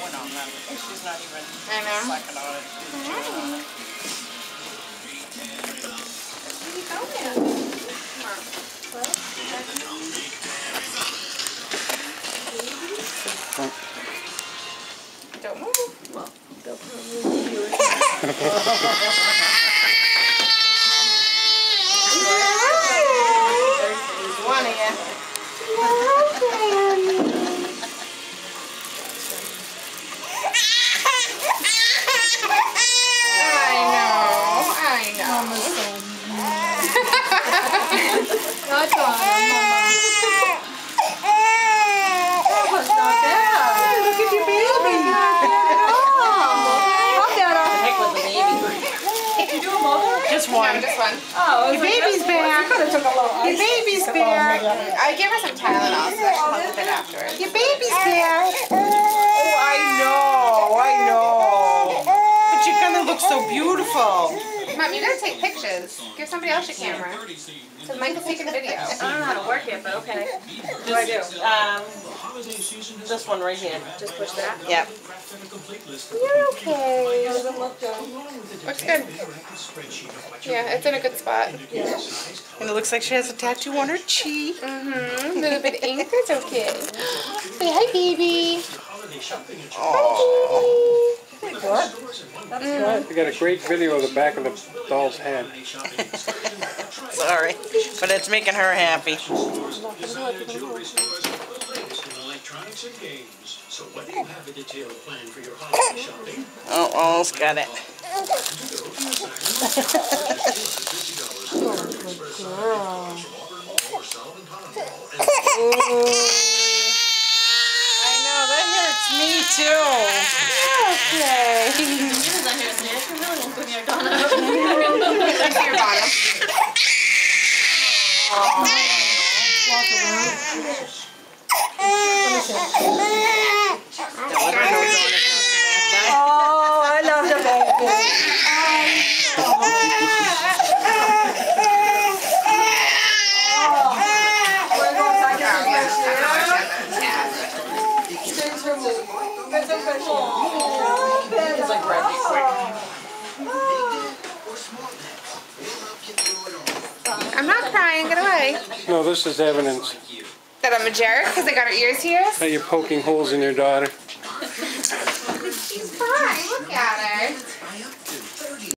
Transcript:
We're not mad with her. She's not even I know. slacking on it. She's chewing on it. Don't move. Well, they'll probably do it. There's one again. I know. I know. That's all, Mama. Mama's not bad. Look at your baby. Look at her. Heck with the baby. You do a mother? Just No, one. just one. Oh, Your baby's back. You could have took a little Your ice. baby's back. I gave her some Tylenol so that she'll help a bit afterwards. Your baby's back. Oh, I know. But you're gonna look so beautiful. Mom, you gotta take pictures. Give somebody else your camera. Because Mike is taking a video. I don't know how to work it, but okay. What do I do? Um, this one right here. Just push that. Yep. You're okay. Doesn't look good. Looks good. Yeah, it's in a good spot. And it looks like she has a tattoo on her cheek. Mm-hmm. A little bit ink. It's okay. Say hi, baby. Oh. That's good. We got a great video of the back of the doll's head. Sorry. But it's making her happy. electronics and games. So whether you have a detailed plan for your holiday shopping, Oh, almost got it. I know, that hurts me too. Okay. Let's see your bottom. Oh, I love the baby. We're going back Oh, in yeah. the I know, I picture. should have- yeah. Things are moving. It's a good Oh, baby. It's like Bradley away. No, this is evidence that I'm a jerk because I got her ears here. That you're poking holes in your daughter. She's fine. Look at her.